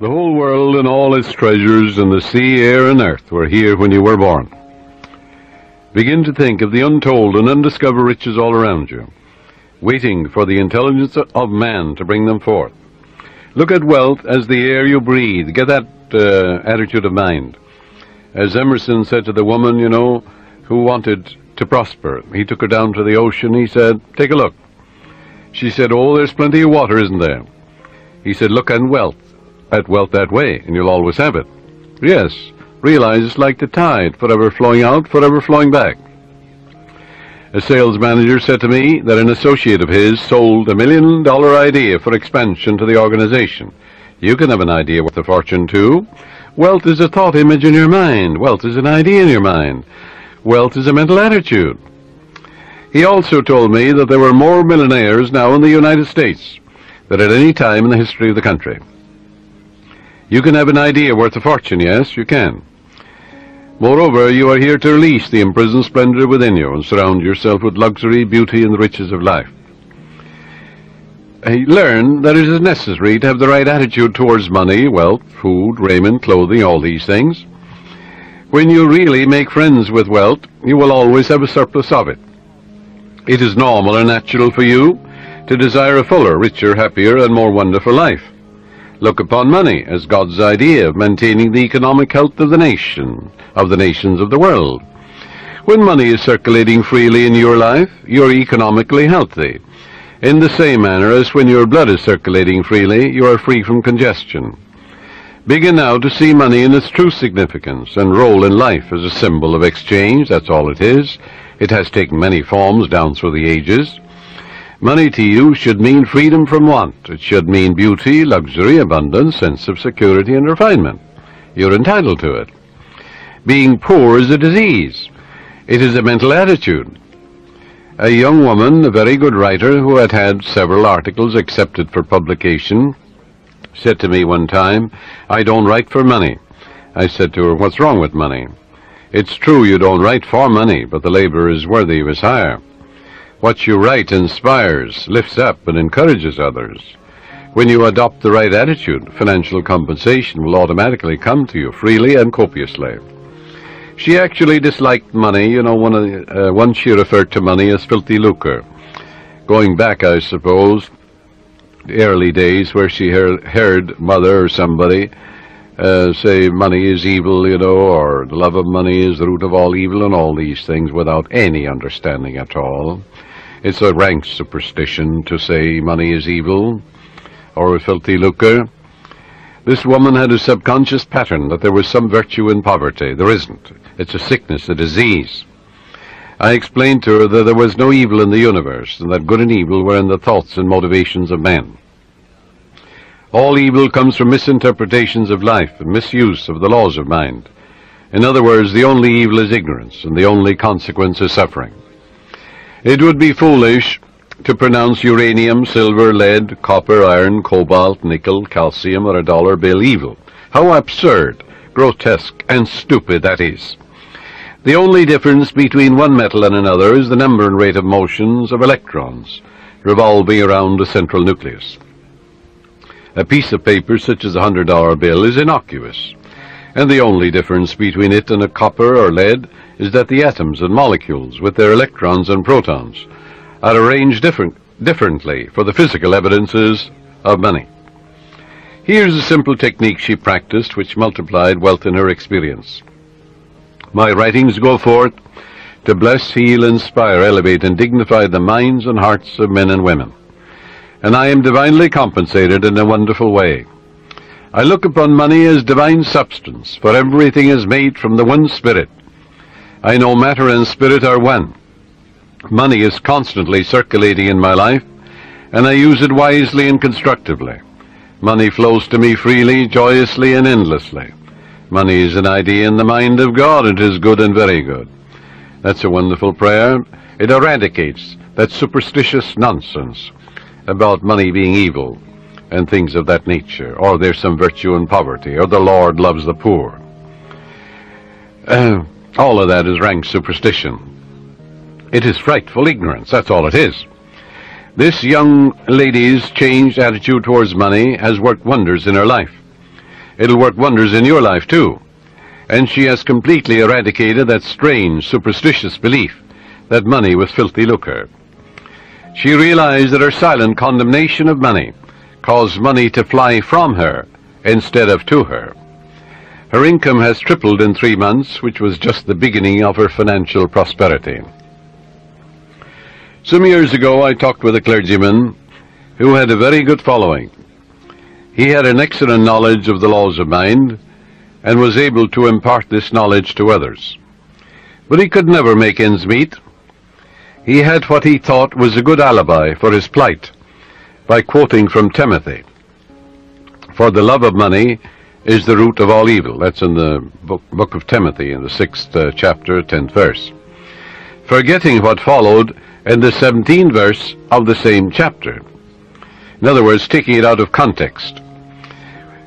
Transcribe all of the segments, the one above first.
The whole world and all its treasures and the sea, air, and earth were here when you were born. Begin to think of the untold and undiscovered riches all around you, waiting for the intelligence of man to bring them forth. Look at wealth as the air you breathe. Get that uh, attitude of mind. As Emerson said to the woman, you know, who wanted to prosper, he took her down to the ocean. He said, Take a look. She said, Oh, there's plenty of water, isn't there? He said, Look at wealth at wealth that way, and you'll always have it. Yes, realize it's like the tide, forever flowing out, forever flowing back. A sales manager said to me that an associate of his sold a million dollar idea for expansion to the organization. You can have an idea worth a fortune too. Wealth is a thought image in your mind. Wealth is an idea in your mind. Wealth is a mental attitude. He also told me that there were more millionaires now in the United States than at any time in the history of the country. You can have an idea worth a fortune, yes, you can. Moreover, you are here to release the imprisoned splendor within you and surround yourself with luxury, beauty, and the riches of life. Learn that it is necessary to have the right attitude towards money, wealth, food, raiment, clothing, all these things. When you really make friends with wealth, you will always have a surplus of it. It is normal and natural for you to desire a fuller, richer, happier, and more wonderful life look upon money as God's idea of maintaining the economic health of the nation, of the nations of the world. When money is circulating freely in your life, you're economically healthy. In the same manner as when your blood is circulating freely, you are free from congestion. Begin now to see money in its true significance and role in life as a symbol of exchange, that's all it is. It has taken many forms down through the ages. Money to you should mean freedom from want. It should mean beauty, luxury, abundance, sense of security, and refinement. You're entitled to it. Being poor is a disease. It is a mental attitude. A young woman, a very good writer, who had had several articles accepted for publication, said to me one time, I don't write for money. I said to her, What's wrong with money? It's true you don't write for money, but the labor is worthy of his hire. What you write inspires, lifts up, and encourages others. When you adopt the right attitude, financial compensation will automatically come to you freely and copiously. She actually disliked money. You know, one, uh, once she referred to money as filthy lucre. Going back, I suppose, the early days where she heard, heard mother or somebody uh, say money is evil, you know, or the love of money is the root of all evil, and all these things without any understanding at all. It's a rank superstition to say money is evil or a filthy lucre. This woman had a subconscious pattern that there was some virtue in poverty. There isn't. It's a sickness, a disease. I explained to her that there was no evil in the universe, and that good and evil were in the thoughts and motivations of men. All evil comes from misinterpretations of life and misuse of the laws of mind. In other words, the only evil is ignorance, and the only consequence is suffering. It would be foolish to pronounce uranium, silver, lead, copper, iron, cobalt, nickel, calcium, or a dollar bill evil. How absurd, grotesque, and stupid that is. The only difference between one metal and another is the number and rate of motions of electrons revolving around a central nucleus. A piece of paper such as a hundred dollar bill is innocuous, and the only difference between it and a copper or lead is that the atoms and molecules, with their electrons and protons, are arranged different, differently for the physical evidences of money. Here's a simple technique she practiced which multiplied wealth in her experience. My writings go forth to bless, heal, inspire, elevate, and dignify the minds and hearts of men and women. And I am divinely compensated in a wonderful way. I look upon money as divine substance, for everything is made from the one spirit, I know matter and spirit are one. Money is constantly circulating in my life, and I use it wisely and constructively. Money flows to me freely, joyously, and endlessly. Money is an idea in the mind of God. It is good and very good. That's a wonderful prayer. It eradicates that superstitious nonsense about money being evil and things of that nature, or there's some virtue in poverty, or the Lord loves the poor. Uh, all of that is rank superstition. It is frightful ignorance, that's all it is. This young lady's changed attitude towards money has worked wonders in her life. It'll work wonders in your life too. And she has completely eradicated that strange, superstitious belief that money was filthy lucre. She realized that her silent condemnation of money caused money to fly from her instead of to her. Her income has tripled in three months, which was just the beginning of her financial prosperity. Some years ago I talked with a clergyman who had a very good following. He had an excellent knowledge of the laws of mind and was able to impart this knowledge to others. But he could never make ends meet. He had what he thought was a good alibi for his plight by quoting from Timothy. For the love of money is the root of all evil. That's in the book, book of Timothy in the sixth uh, chapter, tenth verse. Forgetting what followed in the seventeenth verse of the same chapter. In other words, taking it out of context.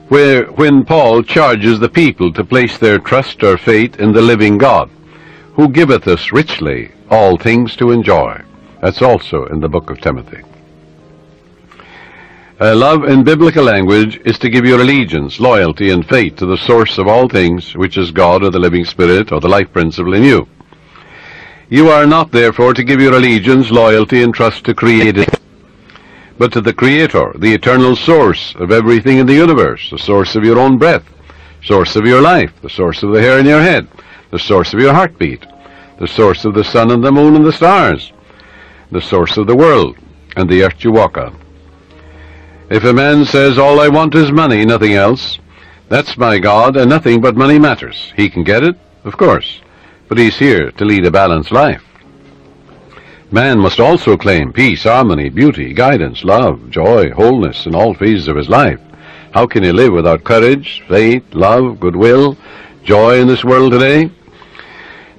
Where, when Paul charges the people to place their trust or faith in the living God, who giveth us richly all things to enjoy. That's also in the book of Timothy. Uh, love in biblical language is to give your allegiance, loyalty, and faith to the source of all things, which is God or the living Spirit or the life principle in you. You are not, therefore, to give your allegiance, loyalty, and trust to created, but to the Creator, the eternal source of everything in the universe, the source of your own breath, source of your life, the source of the hair in your head, the source of your heartbeat, the source of the sun and the moon and the stars, the source of the world, and the earth you walk on. If a man says, all I want is money, nothing else, that's my God, and nothing but money matters. He can get it, of course, but he's here to lead a balanced life. Man must also claim peace, harmony, beauty, guidance, love, joy, wholeness in all phases of his life. How can he live without courage, faith, love, goodwill, joy in this world today?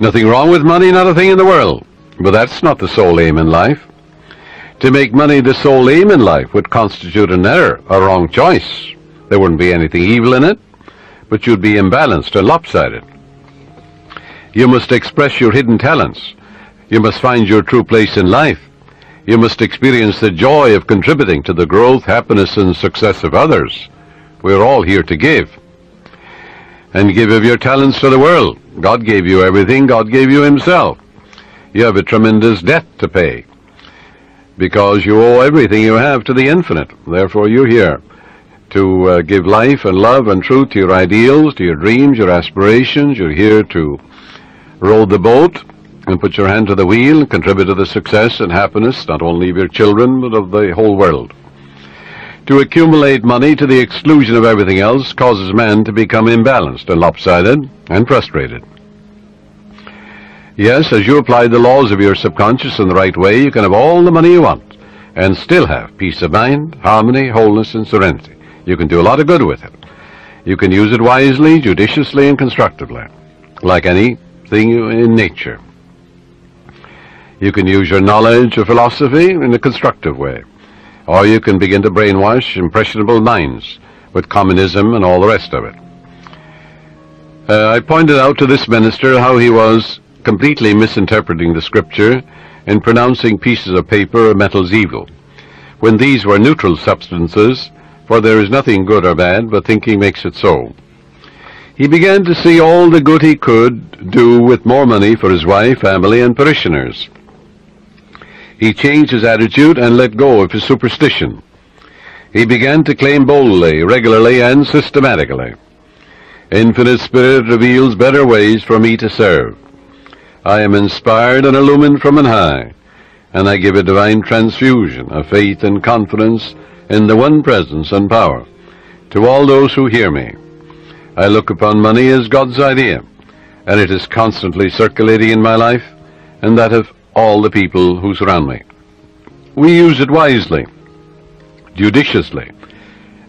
Nothing wrong with money, not a thing in the world. But that's not the sole aim in life. To make money the sole aim in life would constitute an error, a wrong choice. There wouldn't be anything evil in it, but you'd be imbalanced and lopsided. You must express your hidden talents. You must find your true place in life. You must experience the joy of contributing to the growth, happiness, and success of others. We're all here to give. And give of your talents to the world. God gave you everything. God gave you himself. You have a tremendous debt to pay because you owe everything you have to the infinite. Therefore, you're here to uh, give life and love and truth to your ideals, to your dreams, your aspirations. You're here to row the boat and put your hand to the wheel and contribute to the success and happiness not only of your children but of the whole world. To accumulate money to the exclusion of everything else causes man to become imbalanced and lopsided and frustrated. Yes, as you apply the laws of your subconscious in the right way, you can have all the money you want and still have peace of mind, harmony, wholeness, and serenity. You can do a lot of good with it. You can use it wisely, judiciously, and constructively, like anything in nature. You can use your knowledge or philosophy in a constructive way, or you can begin to brainwash impressionable minds with communism and all the rest of it. Uh, I pointed out to this minister how he was completely misinterpreting the scripture and pronouncing pieces of paper or metals evil, when these were neutral substances, for there is nothing good or bad, but thinking makes it so. He began to see all the good he could do with more money for his wife, family, and parishioners. He changed his attitude and let go of his superstition. He began to claim boldly, regularly, and systematically. Infinite Spirit reveals better ways for me to serve. I am inspired and illumined from on high, and I give a divine transfusion of faith and confidence in the one presence and power to all those who hear me. I look upon money as God's idea, and it is constantly circulating in my life and that of all the people who surround me. We use it wisely, judiciously,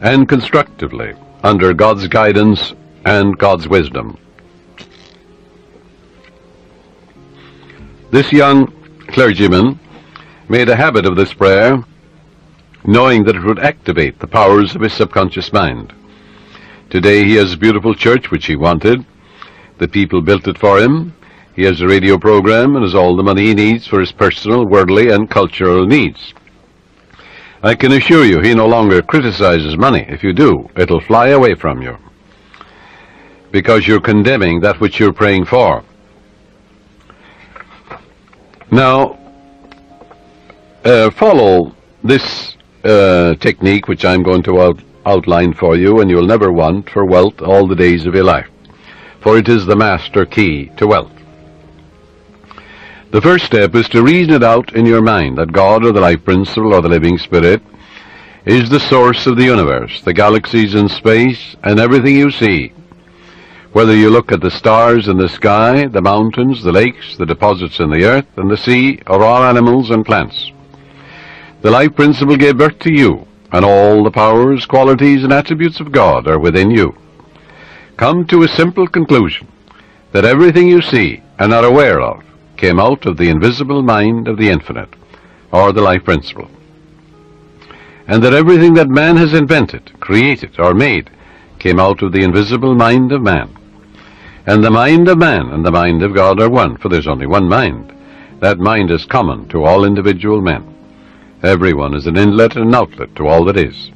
and constructively under God's guidance and God's wisdom. This young clergyman made a habit of this prayer, knowing that it would activate the powers of his subconscious mind. Today he has a beautiful church which he wanted. The people built it for him. He has a radio program and has all the money he needs for his personal, worldly, and cultural needs. I can assure you he no longer criticizes money. If you do, it'll fly away from you. because you're condemning that which you're praying for. Now, uh, follow this uh, technique which I'm going to out- outline for you, and you'll never want for wealth all the days of your life, for it is the master key to wealth. The first step is to reason it out in your mind that God or the life principle or the living spirit is the source of the universe, the galaxies in space, and everything you see. Whether you look at the stars in the sky, the mountains, the lakes, the deposits in the earth and the sea, or all animals and plants. The life principle gave birth to you, and all the powers, qualities, and attributes of God are within you. Come to a simple conclusion that everything you see and are aware of came out of the invisible mind of the infinite, or the life principle. And that everything that man has invented, created, or made came out of the invisible mind of man. And the mind of man and the mind of God are one, for there's only one mind. That mind is common to all individual men. Everyone is an inlet and an outlet to all that is.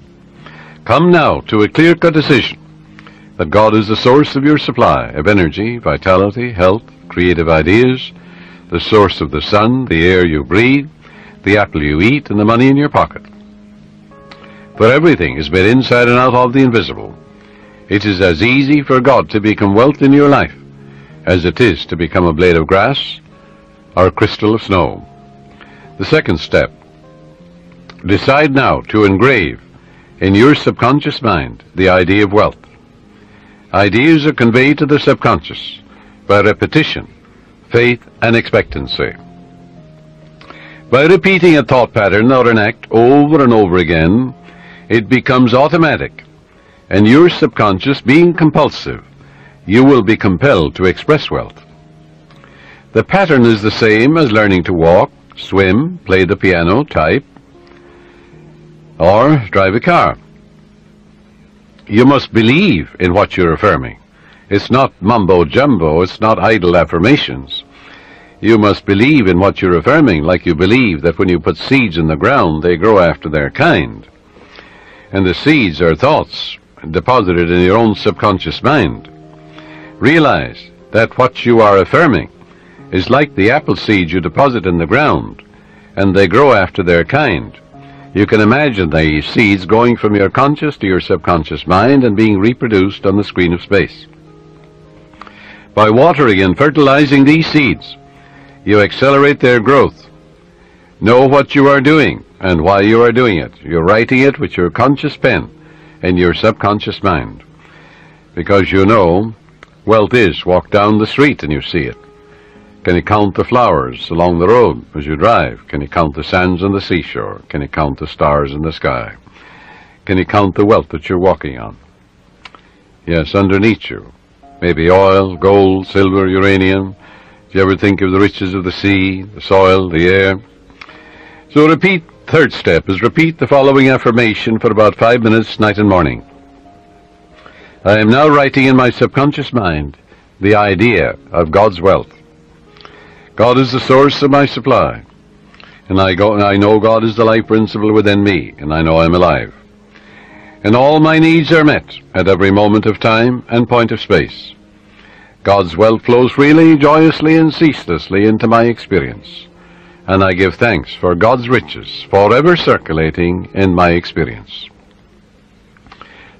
Come now to a clear-cut decision that God is the source of your supply of energy, vitality, health, creative ideas, the source of the sun, the air you breathe, the apple you eat, and the money in your pocket. For everything is made inside and out of the invisible. It is as easy for God to become wealth in your life as it is to become a blade of grass or a crystal of snow. The second step, decide now to engrave in your subconscious mind the idea of wealth. Ideas are conveyed to the subconscious by repetition, faith, and expectancy. By repeating a thought pattern or an act over and over again, it becomes automatic, and your subconscious being compulsive, you will be compelled to express wealth. The pattern is the same as learning to walk, swim, play the piano, type, or drive a car. You must believe in what you're affirming. It's not mumbo jumbo, it's not idle affirmations. You must believe in what you're affirming, like you believe that when you put seeds in the ground, they grow after their kind. And the seeds are thoughts deposited in your own subconscious mind. Realize that what you are affirming is like the apple seeds you deposit in the ground, and they grow after their kind. You can imagine these seeds going from your conscious to your subconscious mind and being reproduced on the screen of space. By watering and fertilizing these seeds, you accelerate their growth. Know what you are doing and why you are doing it. You're writing it with your conscious pen in your subconscious mind. Because you know wealth is walk down the street and you see it. Can you count the flowers along the road as you drive? Can you count the sands on the seashore? Can you count the stars in the sky? Can you count the wealth that you're walking on? Yes, underneath you. Maybe oil, gold, silver, uranium. Do you ever think of the riches of the sea, the soil, the air? So repeat, third step is repeat the following affirmation for about five minutes night and morning. I am now writing in my subconscious mind the idea of God's wealth. God is the source of my supply. And I, go, I know God is the life principle within me, and I know I'm alive. And all my needs are met at every moment of time and point of space. God's wealth flows freely, joyously, and ceaselessly into my experience. And I give thanks for God's riches forever circulating in my experience.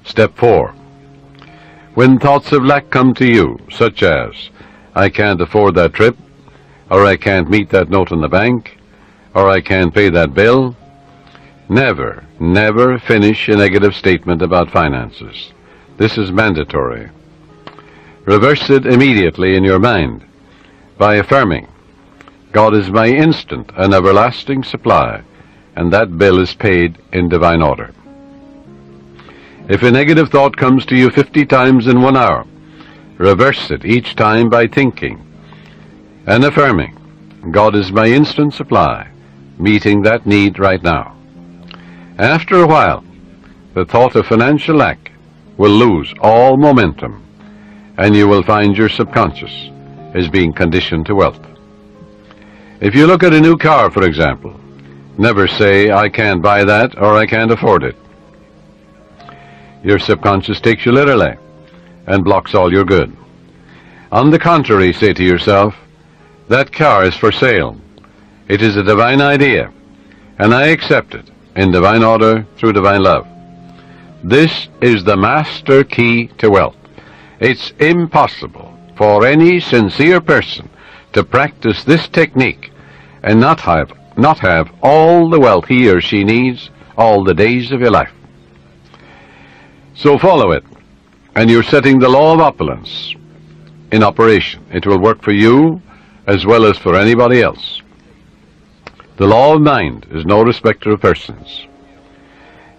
Step 4. When thoughts of lack come to you, such as, I can't afford that trip, or I can't meet that note in the bank, or I can't pay that bill, never, never finish a negative statement about finances. This is mandatory. Reverse it immediately in your mind by affirming, God is my instant and everlasting supply, and that bill is paid in divine order. If a negative thought comes to you 50 times in one hour, reverse it each time by thinking and affirming, God is my instant supply, meeting that need right now. After a while, the thought of financial lack will lose all momentum, and you will find your subconscious is being conditioned to wealth. If you look at a new car, for example, never say, I can't buy that or I can't afford it. Your subconscious takes you literally and blocks all your good. On the contrary, say to yourself, that car is for sale. It is a divine idea, and I accept it in divine order through divine love. This is the master key to wealth. It's impossible for any sincere person to practice this technique and not have not have all the wealth he or she needs all the days of your life. So follow it, and you're setting the law of opulence in operation. It will work for you as well as for anybody else. The law of mind is no respecter of persons.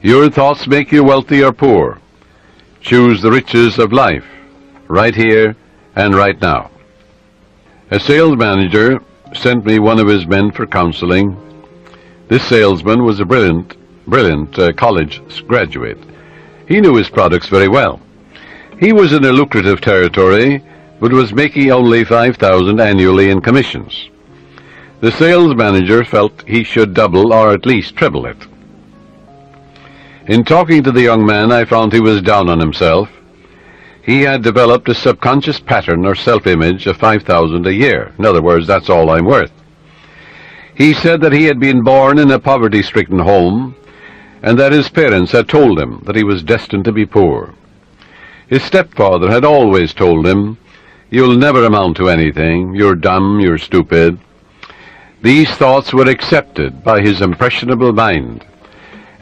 Your thoughts make you wealthy or poor. Choose the riches of life, right here and right now. A sales manager sent me one of his men for counseling. This salesman was a brilliant, brilliant uh, college graduate. He knew his products very well. He was in a lucrative territory, but was making only 5000 annually in commissions. The sales manager felt he should double or at least treble it. In talking to the young man, I found he was down on himself. He had developed a subconscious pattern or self-image of 5,000 a year. In other words, that's all I'm worth. He said that he had been born in a poverty-stricken home and that his parents had told him that he was destined to be poor. His stepfather had always told him, You'll never amount to anything. You're dumb, you're stupid. These thoughts were accepted by his impressionable mind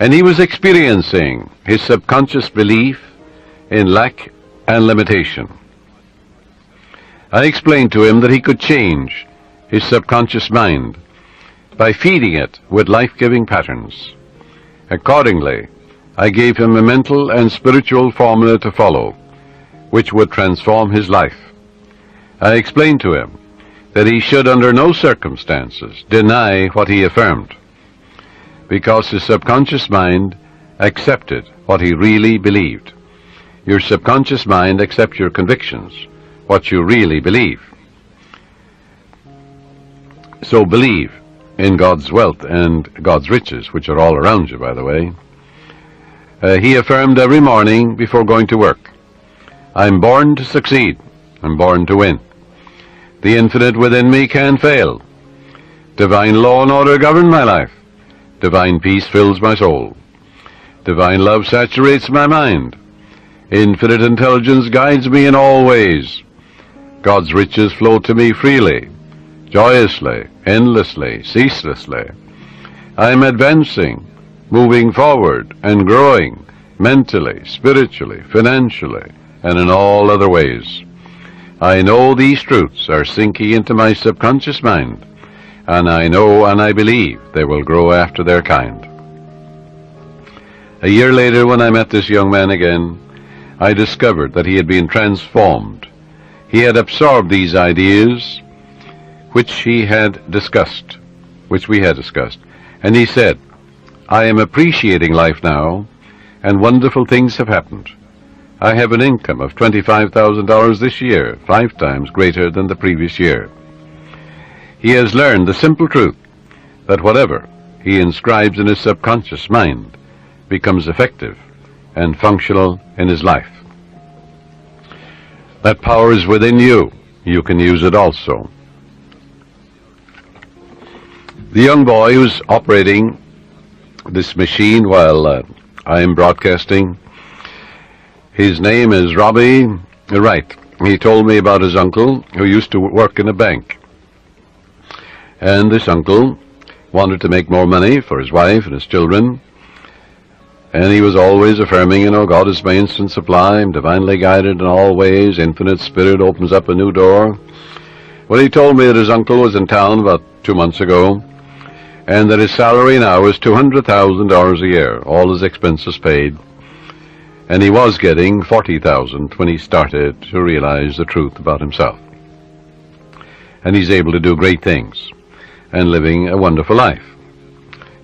and he was experiencing his subconscious belief in lack and limitation. I explained to him that he could change his subconscious mind by feeding it with life-giving patterns. Accordingly, I gave him a mental and spiritual formula to follow, which would transform his life. I explained to him that he should under no circumstances deny what he affirmed because his subconscious mind accepted what he really believed. Your subconscious mind accepts your convictions, what you really believe. So believe in God's wealth and God's riches, which are all around you, by the way. Uh, he affirmed every morning before going to work, I'm born to succeed. I'm born to win. The infinite within me can fail. Divine law and order govern my life. Divine peace fills my soul. Divine love saturates my mind. Infinite intelligence guides me in all ways. God's riches flow to me freely, joyously, endlessly, ceaselessly. I am advancing, moving forward, and growing mentally, spiritually, financially, and in all other ways. I know these truths are sinking into my subconscious mind and I know and I believe they will grow after their kind. A year later, when I met this young man again, I discovered that he had been transformed. He had absorbed these ideas which he had discussed, which we had discussed, and he said, I am appreciating life now, and wonderful things have happened. I have an income of $25,000 this year, five times greater than the previous year. He has learned the simple truth that whatever he inscribes in his subconscious mind becomes effective and functional in his life. That power is within you. You can use it also. The young boy who's operating this machine while uh, I am broadcasting, his name is Robbie Wright. He told me about his uncle who used to work in a bank. And this uncle wanted to make more money for his wife and his children. And he was always affirming, you know, God is my instant supply, I'm divinely guided in all ways, infinite spirit opens up a new door. Well, he told me that his uncle was in town about two months ago, and that his salary now is $200,000 a year, all his expenses paid. And he was getting 40000 when he started to realize the truth about himself. And he's able to do great things and living a wonderful life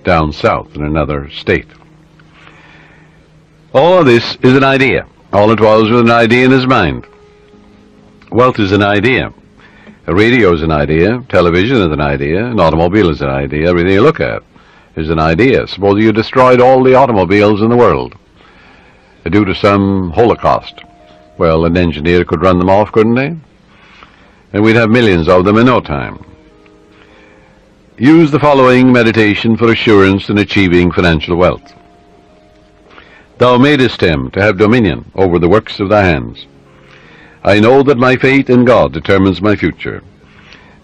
down south in another state. All this is an idea. All it was was an idea in his mind. Wealth is an idea. A radio is an idea. Television is an idea. An automobile is an idea. Everything you look at is an idea. Suppose you destroyed all the automobiles in the world due to some holocaust. Well, an engineer could run them off, couldn't they? And we'd have millions of them in no time. Use the following meditation for assurance in achieving financial wealth. Thou madest him to have dominion over the works of thy hands. I know that my faith in God determines my future.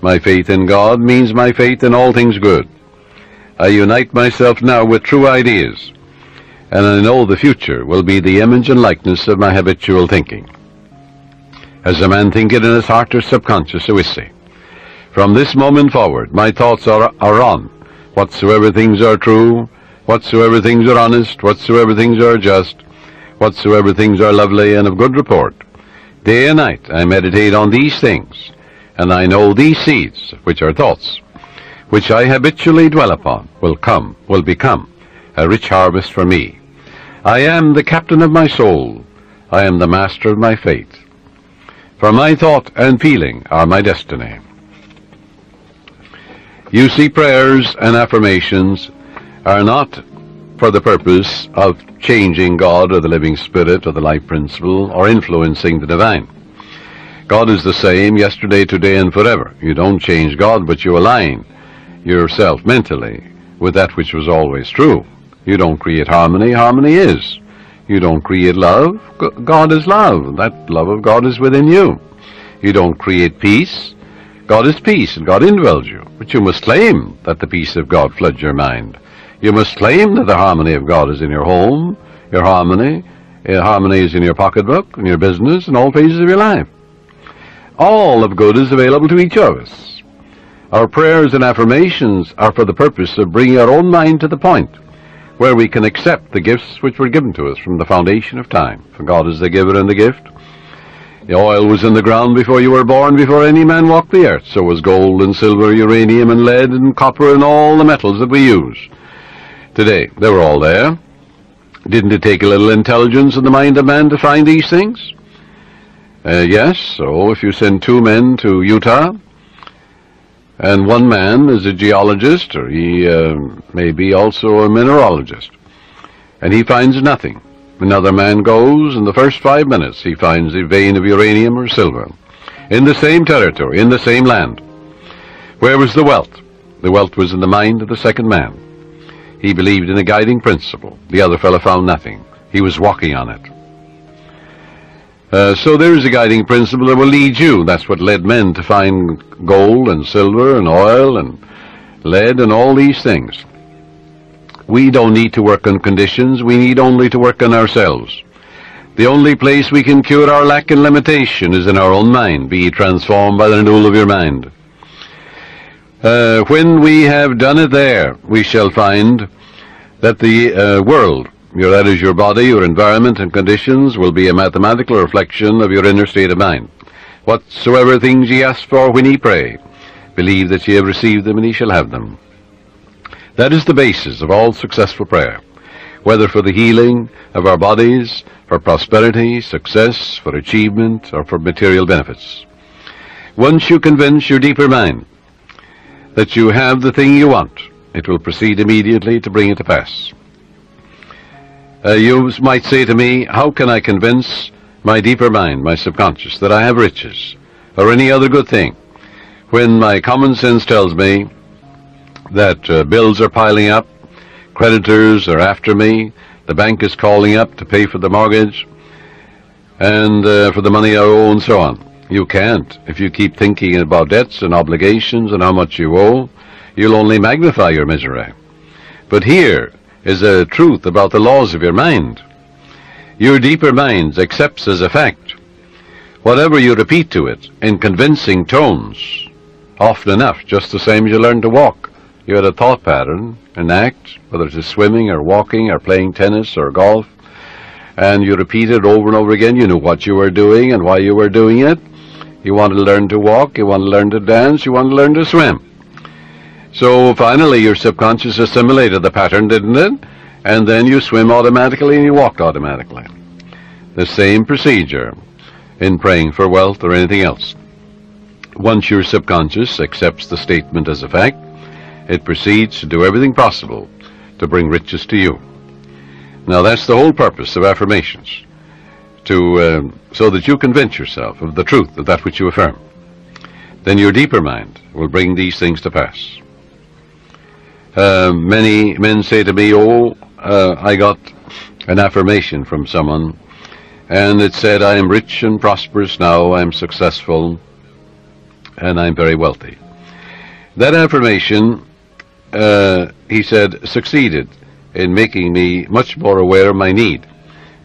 My faith in God means my faith in all things good. I unite myself now with true ideas, and I know the future will be the image and likeness of my habitual thinking. As a man thinketh in his heart or subconscious, so is he. From this moment forward, my thoughts are, are on whatsoever things are true, whatsoever things are honest, whatsoever things are just, whatsoever things are lovely and of good report. Day and night I meditate on these things, and I know these seeds, which are thoughts, which I habitually dwell upon, will come, will become, a rich harvest for me. I am the captain of my soul. I am the master of my fate. For my thought and feeling are my destiny. You see, prayers and affirmations are not for the purpose of changing God or the living spirit or the life principle or influencing the divine. God is the same yesterday, today, and forever. You don't change God, but you align yourself mentally with that which was always true. You don't create harmony, harmony is. You don't create love, God is love. That love of God is within you. You don't create peace, God is peace, and God indwells you. But you must claim that the peace of God floods your mind. You must claim that the harmony of God is in your home, your harmony, your harmony is in your pocketbook, in your business, in all phases of your life. All of good is available to each of us. Our prayers and affirmations are for the purpose of bringing our own mind to the point where we can accept the gifts which were given to us from the foundation of time. For God is the giver and the gift. The oil was in the ground before you were born, before any man walked the earth. So was gold and silver, uranium and lead and copper and all the metals that we use today. They were all there. Didn't it take a little intelligence in the mind of man to find these things? Uh, yes, so if you send two men to Utah, and one man is a geologist, or he uh, may be also a mineralogist, and he finds nothing. Another man goes, in the first five minutes he finds a vein of uranium or silver, in the same territory, in the same land. Where was the wealth? The wealth was in the mind of the second man. He believed in a guiding principle. The other fellow found nothing. He was walking on it. Uh, so there is a guiding principle that will lead you. That's what led men to find gold and silver and oil and lead and all these things. We don't need to work on conditions. We need only to work on ourselves. The only place we can cure our lack and limitation is in our own mind. Be transformed by the renewal of your mind. Uh, when we have done it there, we shall find that the uh, world, your, that is your body, your environment and conditions, will be a mathematical reflection of your inner state of mind. Whatsoever things ye ask for when ye pray, believe that ye have received them and ye shall have them. That is the basis of all successful prayer, whether for the healing of our bodies, for prosperity, success, for achievement, or for material benefits. Once you convince your deeper mind that you have the thing you want, it will proceed immediately to bring it to pass. Uh, you might say to me, how can I convince my deeper mind, my subconscious, that I have riches, or any other good thing, when my common sense tells me that uh, bills are piling up, creditors are after me, the bank is calling up to pay for the mortgage, and uh, for the money I owe, and so on. You can't. If you keep thinking about debts and obligations and how much you owe, you'll only magnify your misery. But here is a truth about the laws of your mind. Your deeper mind accepts as a fact whatever you repeat to it in convincing tones, often enough, just the same as you learn to walk. You had a thought pattern, an act, whether it's swimming or walking or playing tennis or golf, and you repeat it over and over again. You knew what you were doing and why you were doing it. You want to learn to walk, you want to learn to dance, you want to learn to swim. So finally your subconscious assimilated the pattern, didn't it? And then you swim automatically and you walk automatically. The same procedure in praying for wealth or anything else. Once your subconscious accepts the statement as a fact, it proceeds to do everything possible to bring riches to you. Now that's the whole purpose of affirmations. To um, so that you convince yourself of the truth of that which you affirm. Then your deeper mind will bring these things to pass. Uh, many men say to me, "Oh, uh, I got an affirmation from someone, and it said I am rich and prosperous now, I am successful, and I'm very wealthy." That affirmation, uh, he said, succeeded in making me much more aware of my need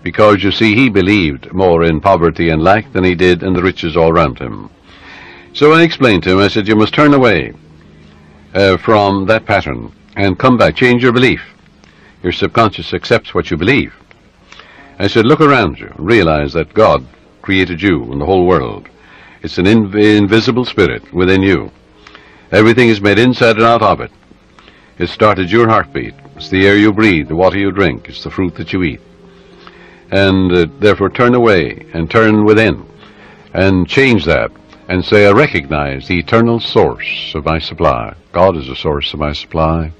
because you see he believed more in poverty and lack than he did in the riches all around him. So I explained to him, I said, you must turn away uh, from that pattern and come back, change your belief. Your subconscious accepts what you believe. I said, look around you, realize that God created you and the whole world. It's an inv invisible spirit within you. Everything is made inside and out of it. It started your heartbeat. It's the air you breathe, the water you drink, it's the fruit that you eat and uh, therefore turn away and turn within and change that and say, I recognize the eternal source of my supply. God is the source of my supply.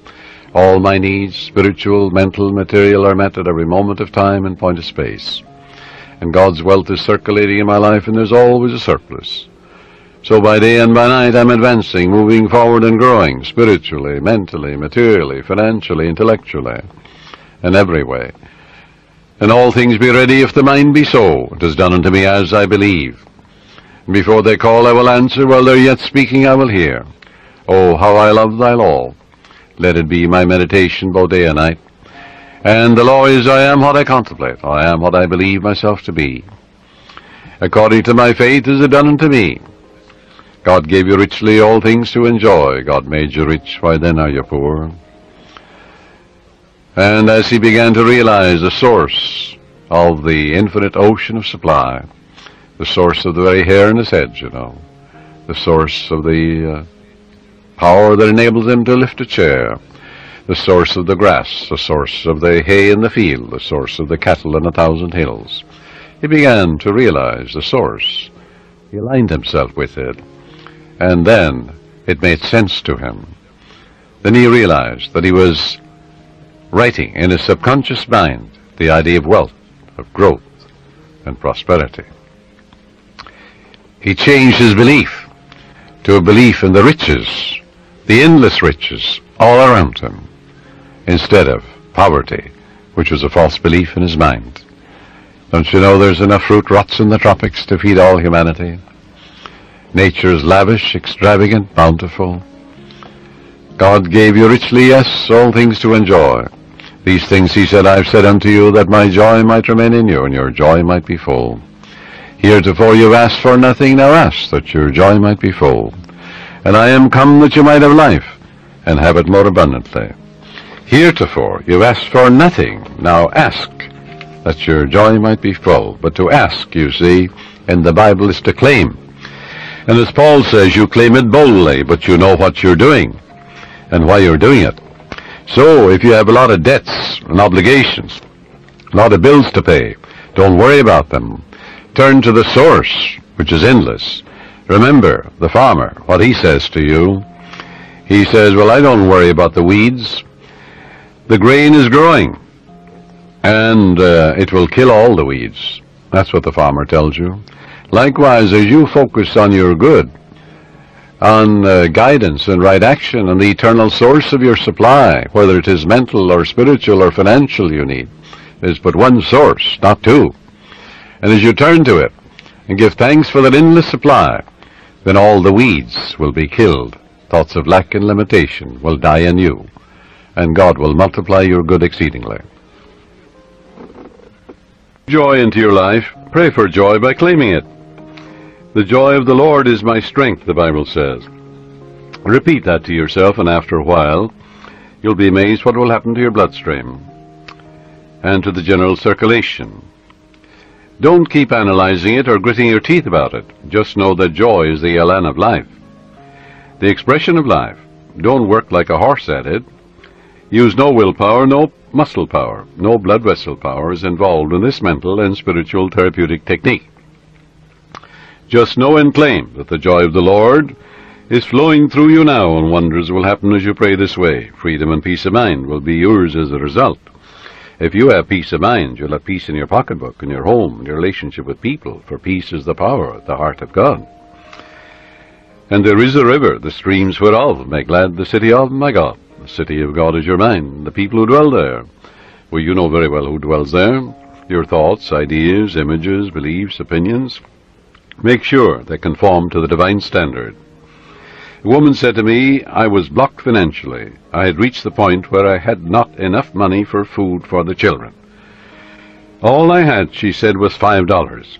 All my needs, spiritual, mental, material, are met at every moment of time and point of space. And God's wealth is circulating in my life, and there's always a surplus. So by day and by night, I'm advancing, moving forward and growing, spiritually, mentally, materially, financially, intellectually, in every way. And all things be ready if the mind be so. It is done unto me as I believe. Before they call, I will answer. While they're yet speaking, I will hear. Oh, how I love thy law. Let it be my meditation both day and night. And the law is, I am what I contemplate. I am what I believe myself to be. According to my faith is it done unto me. God gave you richly all things to enjoy. God made you rich. Why then are you poor? And as he began to realize the source of the infinite ocean of supply, the source of the very hair in his head, you know, the source of the uh, power that enables him to lift a chair, the source of the grass, the source of the hay in the field, the source of the cattle in a thousand hills. He began to realize the source. He aligned himself with it. And then it made sense to him. Then he realized that he was writing in his subconscious mind the idea of wealth, of growth, and prosperity. He changed his belief to a belief in the riches, the endless riches all around him, instead of poverty, which was a false belief in his mind. Don't you know there's enough fruit rots in the tropics to feed all humanity? Nature is lavish, extravagant, bountiful. God gave you richly, yes, all things to enjoy. These things he said, I've said unto you, that my joy might remain in you, and your joy might be full. Heretofore you have asked for nothing, now ask, that your joy might be full. And I am come that you might have life, and have it more abundantly. Heretofore you asked for nothing, now ask, that your joy might be full. But to ask, you see, in the Bible is to claim. And as Paul says, you claim it boldly, but you know what you're doing, and why you're doing it. So if you have a lot of debts and obligations, a lot of bills to pay, don't worry about them. Turn to the source, which is endless. Remember the farmer, what he says to you. He says, well, I don't worry about the weeds. The grain is growing, and uh, it will kill all the weeds. That's what the farmer tells you. Likewise, as you focus on your good, on uh, guidance and right action and the eternal source of your supply, whether it is mental or spiritual or financial you need. There's but one source, not two. And as you turn to it and give thanks for that endless supply, then all the weeds will be killed. Thoughts of lack and limitation will die in you, and God will multiply your good exceedingly. Joy into your life. Pray for joy by claiming it. The joy of the Lord is my strength, the Bible says. Repeat that to yourself, and after a while, you'll be amazed what will happen to your bloodstream and to the general circulation. Don't keep analyzing it or gritting your teeth about it. Just know that joy is the elan of life. The expression of life. Don't work like a horse at it. Use no willpower, no muscle power, no blood vessel power is involved in this mental and spiritual therapeutic technique. Just know and claim that the joy of the Lord is flowing through you now, and wonders will happen as you pray this way. Freedom and peace of mind will be yours as a result. If you have peace of mind, you'll have peace in your pocketbook, in your home, in your relationship with people, for peace is the power, of the heart of God. And there is a river, the streams whereof make glad the city of my God. The city of God is your mind, the people who dwell there. Well, you know very well who dwells there. Your thoughts, ideas, images, beliefs, opinions. Make sure they conform to the divine standard. A woman said to me, I was blocked financially. I had reached the point where I had not enough money for food for the children. All I had, she said, was five dollars.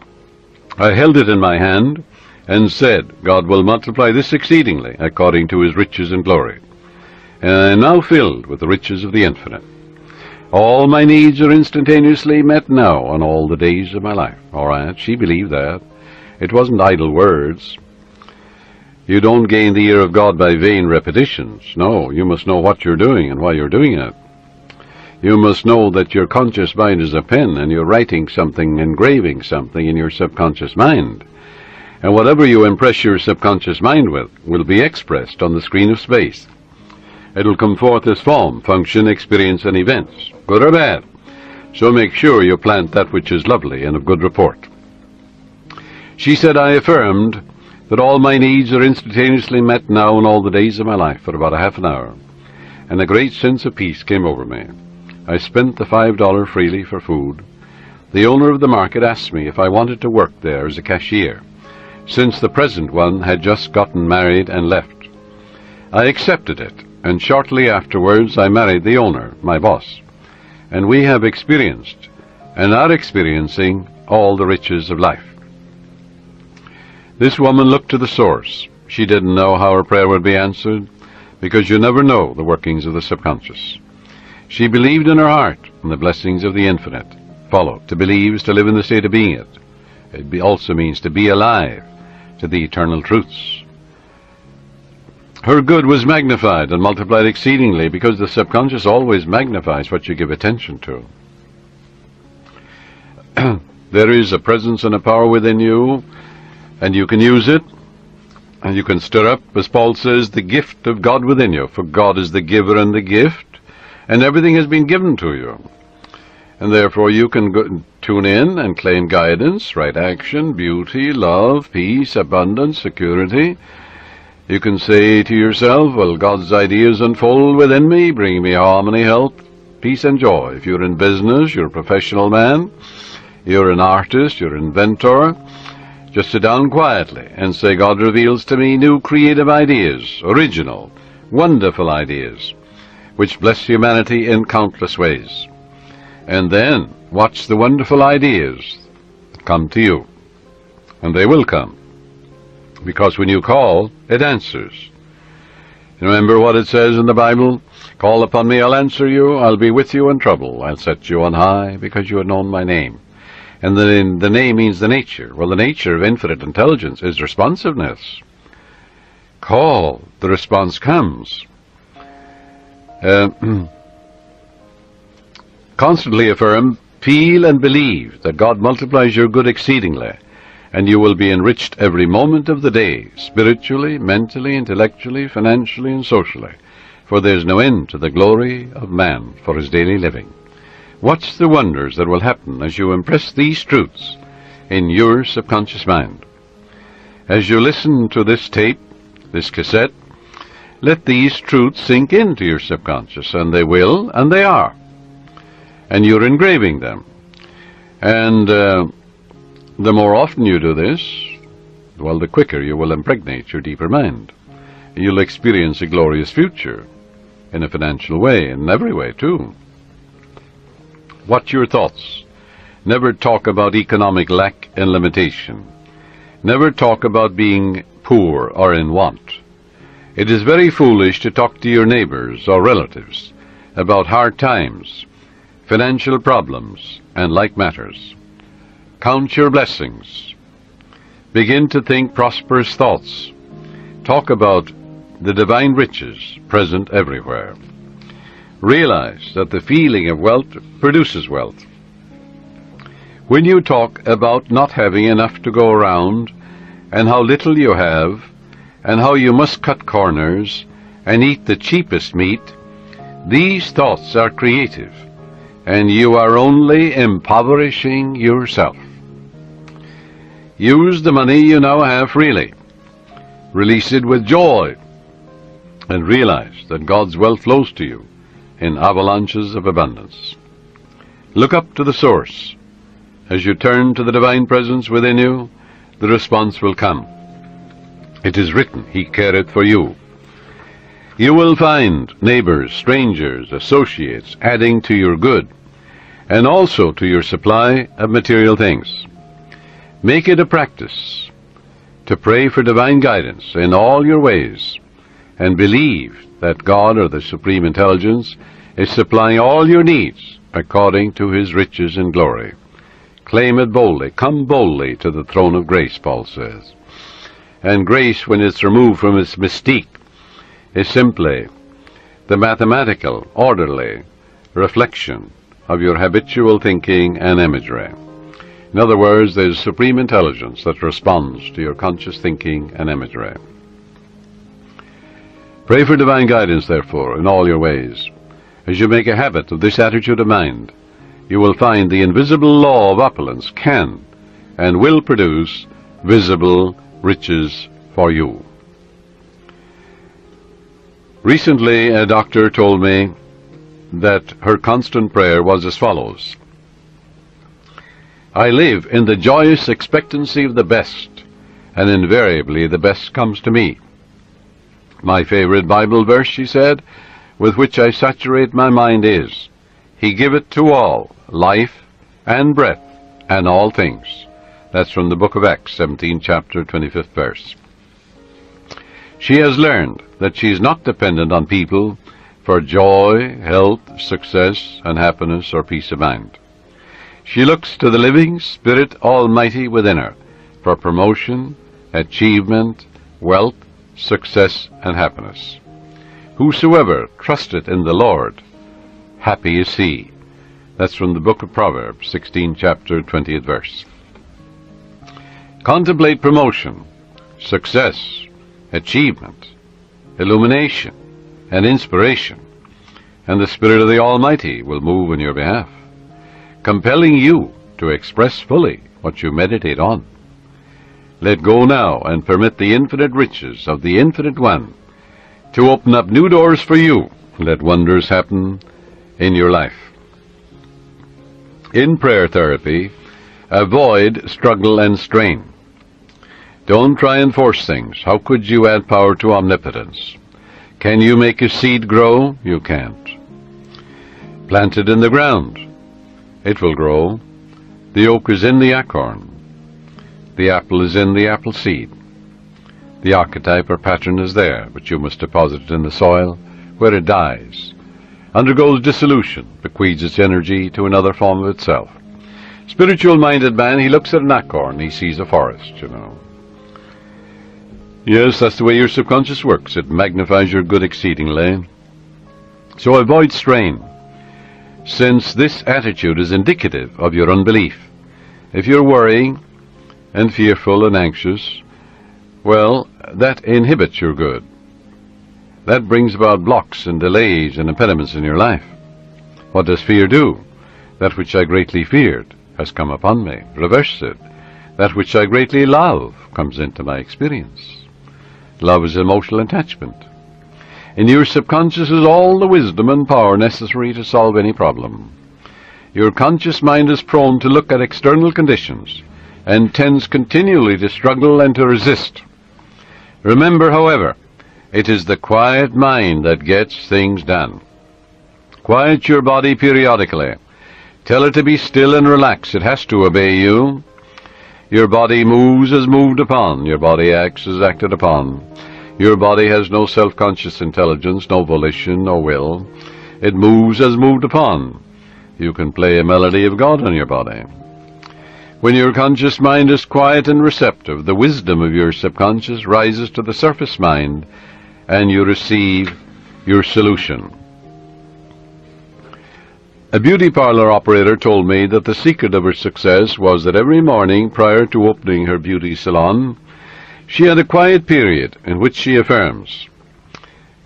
I held it in my hand and said, God will multiply this exceedingly according to his riches and glory. And I am now filled with the riches of the infinite. All my needs are instantaneously met now on all the days of my life. All right, she believed that. It wasn't idle words. You don't gain the ear of God by vain repetitions. No, you must know what you're doing and why you're doing it. You must know that your conscious mind is a pen and you're writing something, engraving something in your subconscious mind. And whatever you impress your subconscious mind with will be expressed on the screen of space. It'll come forth as form, function, experience, and events, good or bad. So make sure you plant that which is lovely and of good report. She said, I affirmed that all my needs are instantaneously met now in all the days of my life for about a half an hour, and a great sense of peace came over me. I spent the five dollar freely for food. The owner of the market asked me if I wanted to work there as a cashier, since the present one had just gotten married and left. I accepted it, and shortly afterwards I married the owner, my boss, and we have experienced and are experiencing all the riches of life. This woman looked to the source. She didn't know how her prayer would be answered, because you never know the workings of the subconscious. She believed in her heart in the blessings of the infinite. Follow. To believe is to live in the state of being it. It also means to be alive to the eternal truths. Her good was magnified and multiplied exceedingly because the subconscious always magnifies what you give attention to. there is a presence and a power within you and you can use it, and you can stir up, as Paul says, the gift of God within you, for God is the giver and the gift, and everything has been given to you. And therefore you can tune in and claim guidance, right action, beauty, love, peace, abundance, security. You can say to yourself, well, God's ideas unfold within me, bringing me harmony, health, peace, and joy. If you're in business, you're a professional man, you're an artist, you're an inventor, just sit down quietly and say, God reveals to me new creative ideas, original, wonderful ideas, which bless humanity in countless ways. And then watch the wonderful ideas come to you. And they will come. Because when you call, it answers. Remember what it says in the Bible? Call upon me, I'll answer you. I'll be with you in trouble. I'll set you on high because you have known my name. And the, the name means the nature. Well, the nature of infinite intelligence is responsiveness. Call, the response comes. Uh, constantly affirm, feel and believe that God multiplies your good exceedingly, and you will be enriched every moment of the day, spiritually, mentally, intellectually, financially, and socially, for there is no end to the glory of man for his daily living. Watch the wonders that will happen as you impress these truths in your subconscious mind. As you listen to this tape, this cassette, let these truths sink into your subconscious, and they will, and they are. And you're engraving them. And uh, the more often you do this, well, the quicker you will impregnate your deeper mind. You'll experience a glorious future in a financial way, in every way, too. What's your thoughts? Never talk about economic lack and limitation. Never talk about being poor or in want. It is very foolish to talk to your neighbors or relatives about hard times, financial problems, and like matters. Count your blessings. Begin to think prosperous thoughts. Talk about the divine riches present everywhere. Realize that the feeling of wealth produces wealth. When you talk about not having enough to go around, and how little you have, and how you must cut corners and eat the cheapest meat, these thoughts are creative. and you are only impoverishing yourself. Use the money you now have freely. Release it with joy and realize that God's wealth flows to you in avalanches of abundance. Look up to the source. As you turn to the divine presence within you, the response will come. It is written, He careth for you. You will find neighbors, strangers, associates adding to your good, and also to your supply of material things. Make it a practice to pray for divine guidance in all your ways, and believe that God or the Supreme Intelligence is supplying all your needs according to his riches and glory. Claim it boldly. Come boldly to the throne of grace, Paul says. And grace, when it's removed from its mystique, is simply the mathematical, orderly reflection of your habitual thinking and imagery. In other words, there's supreme intelligence that responds to your conscious thinking and imagery. Pray for divine guidance, therefore, in all your ways. As you make a habit of this attitude of mind, you will find the invisible law of opulence can and will produce visible riches for you. Recently, a doctor told me that her constant prayer was as follows. I live in the joyous expectancy of the best, and invariably the best comes to me. My favorite Bible verse, she said, with which I saturate my mind is, He giveth to all life and breath and all things. That's from the book of Acts, 17 chapter, 25th verse. She has learned that she is not dependent on people for joy, health, success, and happiness or peace of mind. She looks to the living Spirit Almighty within her for promotion, achievement, wealth, success, and happiness. Whosoever trusteth in the Lord, happy is he. That's from the book of Proverbs, 16 chapter, 20th verse. Contemplate promotion, success, achievement, illumination, and inspiration, and the Spirit of the Almighty will move in your behalf, compelling you to express fully what you meditate on. Let go now and permit the infinite riches of the Infinite One to open up new doors for you. Let wonders happen in your life. In prayer therapy, avoid struggle and strain. Don't try and force things. How could you add power to omnipotence? Can you make a seed grow? You can't. Plant it in the ground. It will grow. The oak is in the acorn. The apple is in the apple seed. The archetype or pattern is there, but you must deposit it in the soil, where it dies, undergoes dissolution, bequeaths its energy to another form of itself. Spiritual-minded man, he looks at an acorn, he sees a forest, you know. Yes, that's the way your subconscious works. It magnifies your good exceedingly. So avoid strain, since this attitude is indicative of your unbelief. If you're worrying and fearful and anxious, well, that inhibits your good. That brings about blocks and delays and impediments in your life. What does fear do? That which I greatly feared has come upon me. Reverse it. That which I greatly love comes into my experience. Love is emotional attachment. In your subconscious is all the wisdom and power necessary to solve any problem. Your conscious mind is prone to look at external conditions and tends continually to struggle and to resist. Remember, however, it is the quiet mind that gets things done. Quiet your body periodically. Tell it to be still and relax. It has to obey you. Your body moves as moved upon. Your body acts as acted upon. Your body has no self-conscious intelligence, no volition, no will. It moves as moved upon. You can play a melody of God on your body. When your conscious mind is quiet and receptive, the wisdom of your subconscious rises to the surface mind, and you receive your solution. A beauty parlor operator told me that the secret of her success was that every morning prior to opening her beauty salon, she had a quiet period in which she affirms,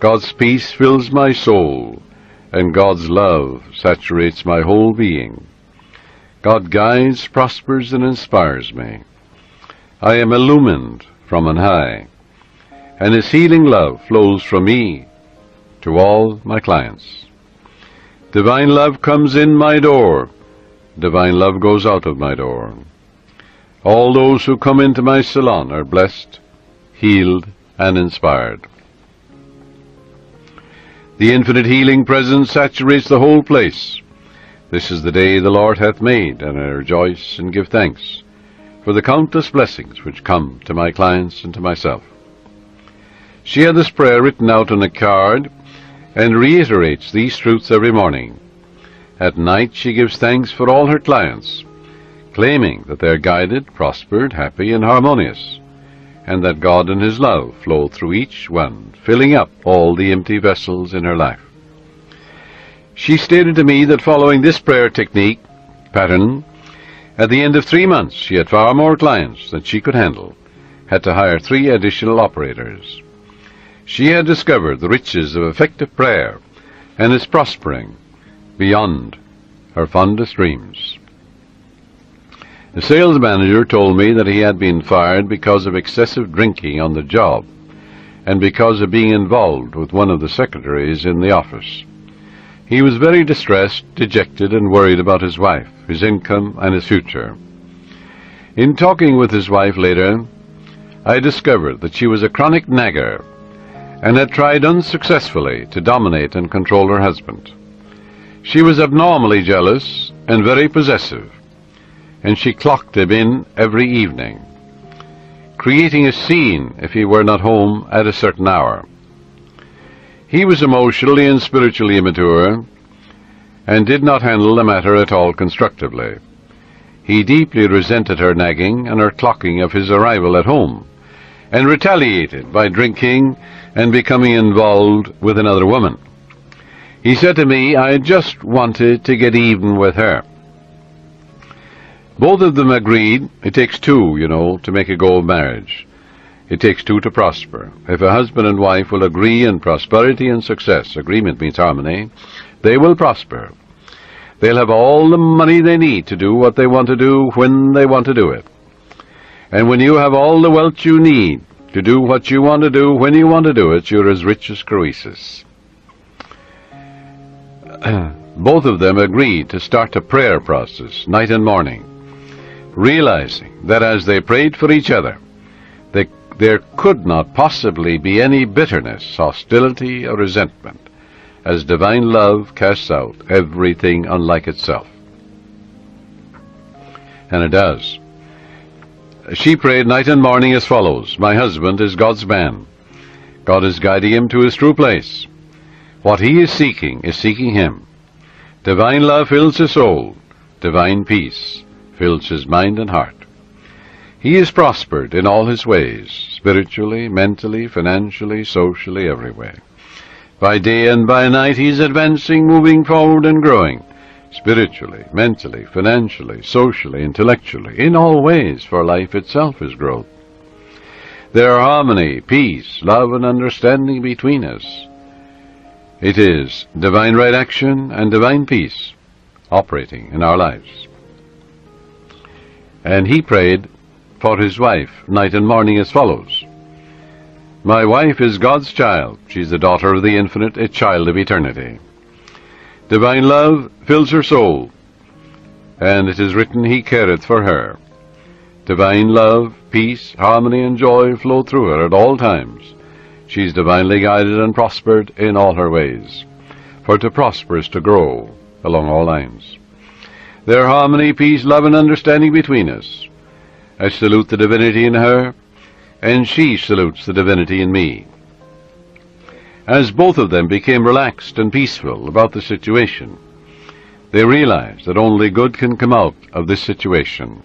God's peace fills my soul, and God's love saturates my whole being. God guides, prospers, and inspires me. I am illumined from on high, and His healing love flows from me to all my clients. Divine love comes in my door, divine love goes out of my door. All those who come into my salon are blessed, healed, and inspired. The infinite healing presence saturates the whole place. This is the day the Lord hath made, and I rejoice and give thanks for the countless blessings which come to my clients and to myself. She had this prayer written out on a card and reiterates these truths every morning. At night she gives thanks for all her clients, claiming that they are guided, prospered, happy, and harmonious, and that God and His love flow through each one, filling up all the empty vessels in her life. She stated to me that following this prayer technique pattern, at the end of three months she had far more clients than she could handle, had to hire three additional operators. She had discovered the riches of effective prayer and is prospering beyond her fondest dreams. The sales manager told me that he had been fired because of excessive drinking on the job and because of being involved with one of the secretaries in the office. He was very distressed, dejected, and worried about his wife, his income, and his future. In talking with his wife later, I discovered that she was a chronic nagger and had tried unsuccessfully to dominate and control her husband. She was abnormally jealous and very possessive and she clocked him in every evening, creating a scene if he were not home at a certain hour. He was emotionally and spiritually immature, and did not handle the matter at all constructively. He deeply resented her nagging and her clocking of his arrival at home, and retaliated by drinking and becoming involved with another woman. He said to me, I just wanted to get even with her. Both of them agreed it takes two, you know, to make a go of marriage. It takes two to prosper. If a husband and wife will agree in prosperity and success, agreement means harmony, they will prosper. They'll have all the money they need to do what they want to do when they want to do it. And when you have all the wealth you need to do what you want to do when you want to do it, you're as rich as Croesus. Both of them agreed to start a prayer process, night and morning realizing that as they prayed for each other, there could not possibly be any bitterness, hostility, or resentment, as divine love casts out everything unlike itself. And it does. She prayed night and morning as follows My husband is God's man. God is guiding him to his true place. What he is seeking is seeking him. Divine love fills his soul, divine peace fills his mind and heart. He is prospered in all his ways, spiritually, mentally, financially, socially, every way. By day and by night he is advancing, moving forward and growing, spiritually, mentally, financially, socially, intellectually, in all ways, for life itself is growth. There are harmony, peace, love, and understanding between us. It is divine right action and divine peace operating in our lives. And he prayed for his wife night and morning as follows. My wife is God's child. She's the daughter of the infinite, a child of eternity. Divine love fills her soul, and it is written, He careth for her. Divine love, peace, harmony, and joy flow through her at all times. She's divinely guided and prospered in all her ways. For to prosper is to grow along all lines. There harmony, peace, love, and understanding between us. I salute the divinity in her, and she salutes the divinity in me. As both of them became relaxed and peaceful about the situation, they realized that only good can come out of this situation.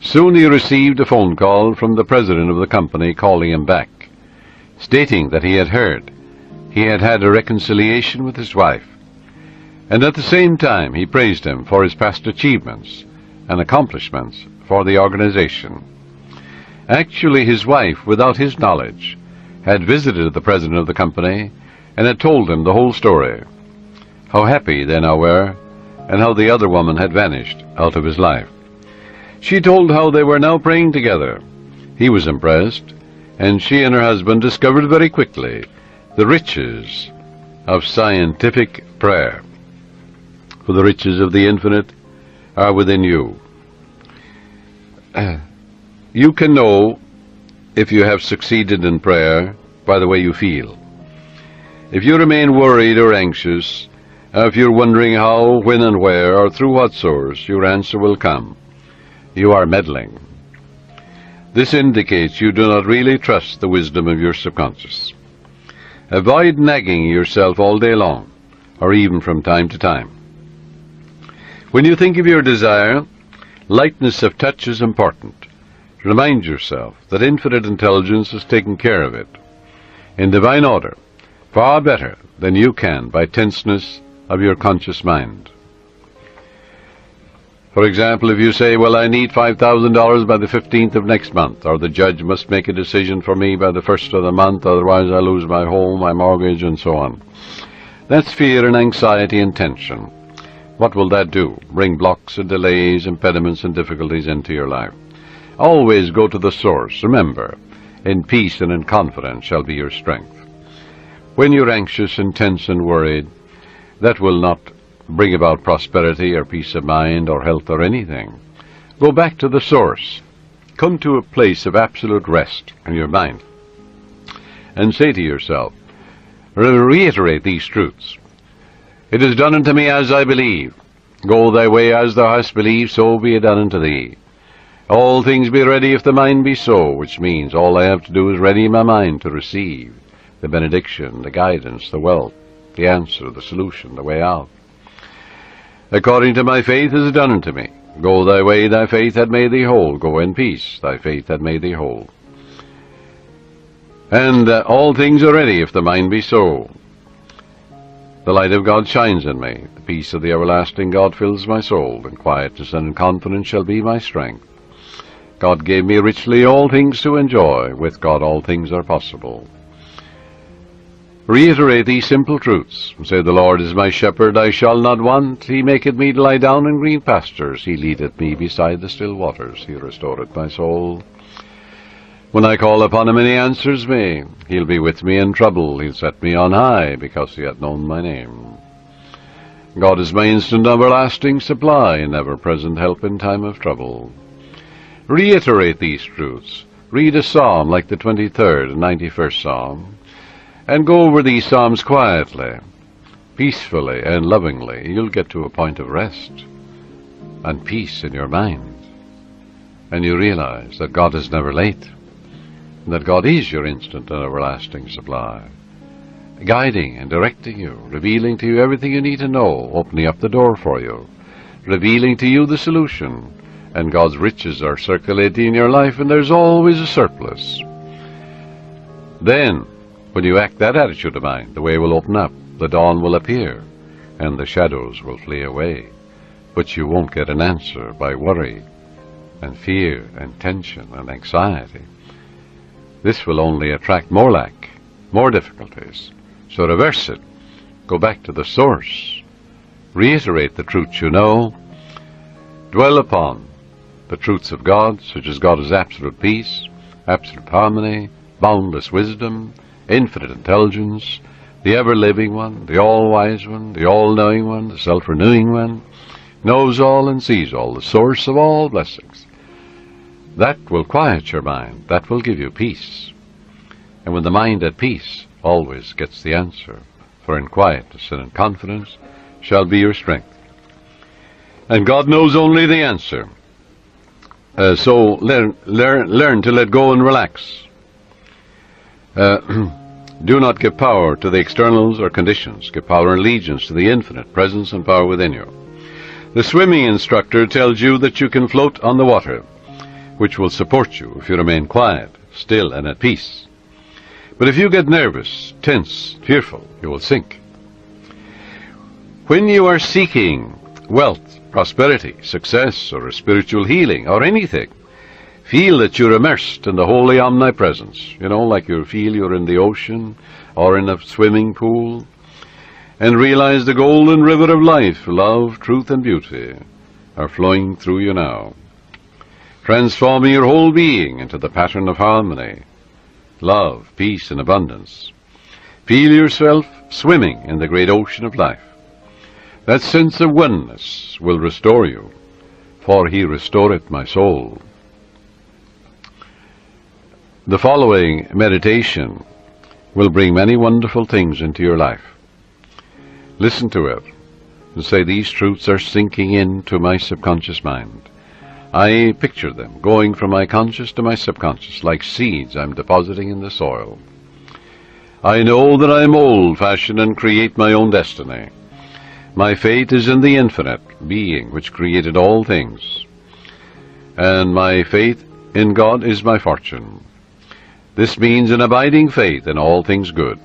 Soon he received a phone call from the president of the company calling him back, stating that he had heard he had had a reconciliation with his wife and at the same time he praised him for his past achievements and accomplishments for the organization. Actually, his wife, without his knowledge, had visited the president of the company and had told him the whole story. how happy they now were, and how the other woman had vanished out of his life. She told how they were now praying together. He was impressed, and she and her husband discovered very quickly the riches of scientific prayer. For the riches of the infinite are within you. You can know if you have succeeded in prayer by the way you feel. If you remain worried or anxious, if you're wondering how, when, and where, or through what source, your answer will come. You are meddling. This indicates you do not really trust the wisdom of your subconscious. Avoid nagging yourself all day long, or even from time to time. When you think of your desire, lightness of touch is important. Remind yourself that infinite intelligence has taken care of it, in divine order, far better than you can by tenseness of your conscious mind. For example, if you say, well, I need $5,000 by the 15th of next month, or the judge must make a decision for me by the first of the month, otherwise I lose my home, my mortgage, and so on. That's fear and anxiety and tension. What will that do? Bring blocks and delays, impediments and difficulties into your life. Always go to the source. Remember, in peace and in confidence shall be your strength. When you're anxious and tense and worried, that will not bring about prosperity or peace of mind or health or anything. Go back to the source. Come to a place of absolute rest in your mind. And say to yourself, reiterate these truths. It is done unto me as I believe. Go thy way as thou hast believed, so be it done unto thee. All things be ready if the mind be so, which means all I have to do is ready my mind to receive the benediction, the guidance, the wealth, the answer, the solution, the way out. According to my faith is done unto me. Go thy way, thy faith hath made thee whole. Go in peace, thy faith hath made thee whole. And uh, all things are ready if the mind be so. The light of God shines in me. The peace of the everlasting God fills my soul, and quietness and confidence shall be my strength. God gave me richly all things to enjoy. With God all things are possible. Reiterate these simple truths. Say, The Lord is my shepherd, I shall not want. He maketh me to lie down in green pastures. He leadeth me beside the still waters. He restoreth my soul. When I call upon him and he answers me, he'll be with me in trouble. He'll set me on high because he hath known my name. God is my instant everlasting supply and ever-present help in time of trouble. Reiterate these truths. Read a psalm like the 23rd and 91st Psalm, and go over these psalms quietly, peacefully, and lovingly. You'll get to a point of rest and peace in your mind. And you realize that God is never late, and that God is your instant and everlasting supply, guiding and directing you, revealing to you everything you need to know, opening up the door for you, revealing to you the solution, and God's riches are circulating in your life, and there's always a surplus. Then, when you act that attitude of mind, the way will open up, the dawn will appear, and the shadows will flee away. But you won't get an answer by worry and fear and tension and anxiety. This will only attract more lack, more difficulties. So reverse it. Go back to the source. Reiterate the truths you know. Dwell upon the truths of God, such as God is absolute peace, absolute harmony, boundless wisdom, infinite intelligence, the ever-living one, the all-wise one, the all-knowing one, the self-renewing one, knows all and sees all, the source of all blessings. That will quiet your mind. That will give you peace. And when the mind at peace always gets the answer, for in quietness and in confidence shall be your strength. And God knows only the answer. Uh, so learn, learn, learn to let go and relax. Uh, do not give power to the externals or conditions. Give power and allegiance to the infinite presence and power within you. The swimming instructor tells you that you can float on the water, which will support you if you remain quiet, still, and at peace. But if you get nervous, tense, fearful, you will sink. When you are seeking wealth, prosperity, success, or a spiritual healing, or anything, feel that you're immersed in the holy omnipresence. You know, like you feel you're in the ocean or in a swimming pool. and realize the golden river of life, love, truth, and beauty are flowing through you now, transforming your whole being into the pattern of harmony, love, peace, and abundance. Feel yourself swimming in the great ocean of life. That sense of oneness will restore you, for he restoreth my soul. The following meditation will bring many wonderful things into your life. Listen to it and say, These truths are sinking into my subconscious mind. I picture them going from my conscious to my subconscious like seeds I'm depositing in the soil. I know that I am old fashioned and create my own destiny. My fate is in the infinite being which created all things. And my faith in God is my fortune. This means an abiding faith in all things good.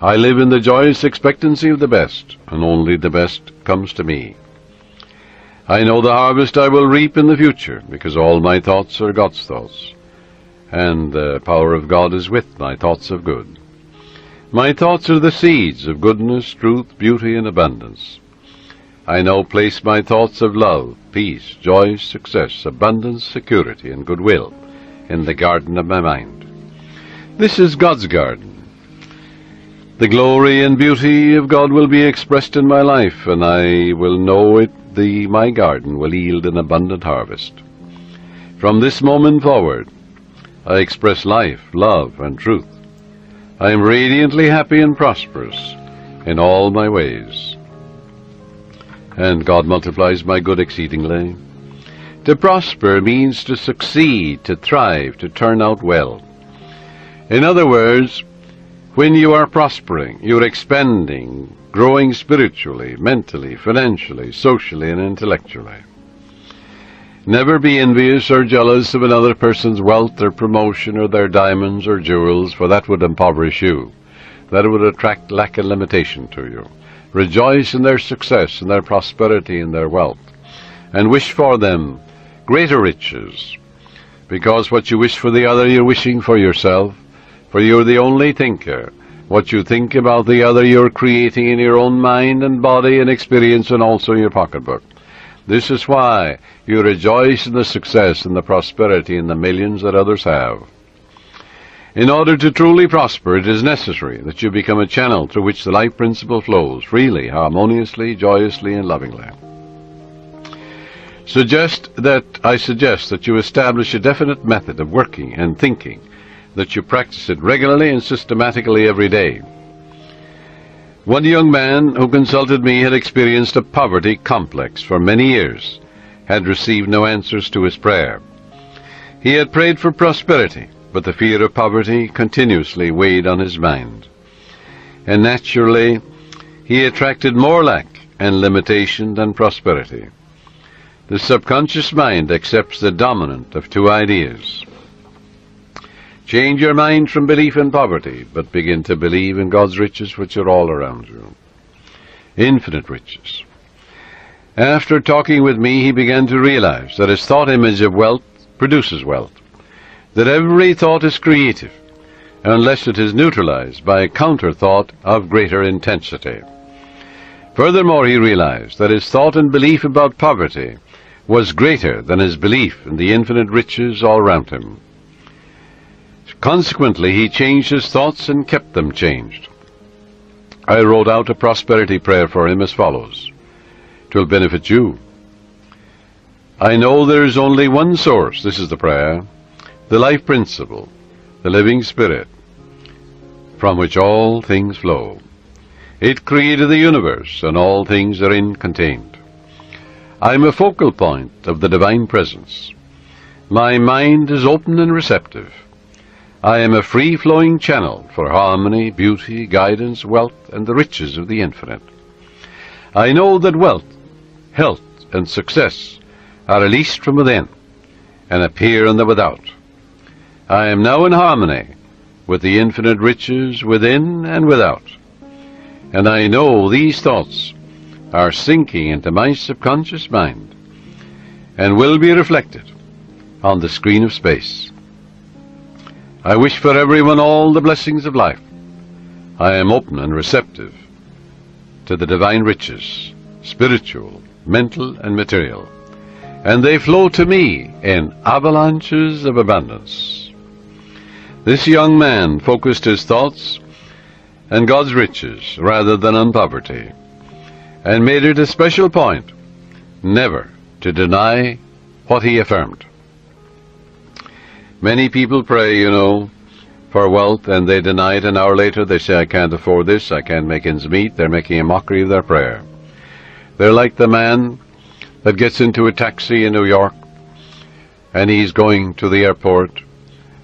I live in the joyous expectancy of the best, and only the best comes to me. I know the harvest I will reap in the future, because all my thoughts are God's thoughts and the power of God is with my thoughts of good. My thoughts are the seeds of goodness, truth, beauty, and abundance. I now place my thoughts of love, peace, joy, success, abundance, security, and goodwill in the garden of my mind. This is God's garden. The glory and beauty of God will be expressed in my life, and I will know it the my garden will yield an abundant harvest. From this moment forward, I express life, love, and truth. I am radiantly happy and prosperous in all my ways. And God multiplies my good exceedingly. To prosper means to succeed, to thrive, to turn out well. In other words, when you are prospering, you're expanding, growing spiritually, mentally, financially, socially, and intellectually. Never be envious or jealous of another person's wealth or promotion or their diamonds or jewels, for that would impoverish you. That would attract lack and limitation to you. Rejoice in their success, in their prosperity, in their wealth, and wish for them greater riches, because what you wish for the other, you're wishing for yourself, for you're the only thinker. What you think about the other, you're creating in your own mind and body and experience and also in your pocketbook. This is why you rejoice in the success and the prosperity and the millions that others have. In order to truly prosper, it is necessary that you become a channel through which the life principle flows freely, harmoniously, joyously, and lovingly. Suggest that I suggest that you establish a definite method of working and thinking, that you practice it regularly and systematically every day. One young man who consulted me had experienced a poverty complex for many years, had received no answers to his prayer. He had prayed for prosperity, but the fear of poverty continuously weighed on his mind. And naturally, he attracted more lack and limitation than prosperity. The subconscious mind accepts the dominant of two ideas. Change your mind from belief in poverty, but begin to believe in God's riches which are all around you. Infinite riches. After talking with me, he began to realize that his thought image of wealth produces wealth, that every thought is creative, unless it is neutralized by a counter thought of greater intensity. Furthermore, he realized that his thought and belief about poverty was greater than his belief in the infinite riches all around him. Consequently, he changed his thoughts and kept them changed. I wrote out a prosperity prayer for him as follows. It will benefit you. I know there is only one source, this is the prayer, the life principle, the living spirit, from which all things flow. It created the universe, and all things therein contained. I am a focal point of the divine presence. My mind is open and receptive. I am a free-flowing channel for harmony, beauty, guidance, wealth, and the riches of the infinite. I know that wealth, health, and success are released from within and appear in the without. I am now in harmony with the infinite riches within and without. And I know these thoughts are sinking into my subconscious mind and will be reflected on the screen of space. I wish for everyone all the blessings of life. I am open and receptive to the divine riches, spiritual, mental, and material, and they flow to me in avalanches of abundance. This young man focused his thoughts on God's riches rather than on poverty, and made it a special point never to deny what he affirmed. Many people pray, you know, for wealth and they deny it an hour later they say I can't afford this, I can't make ends meet. They're making a mockery of their prayer. They're like the man that gets into a taxi in New York and he's going to the airport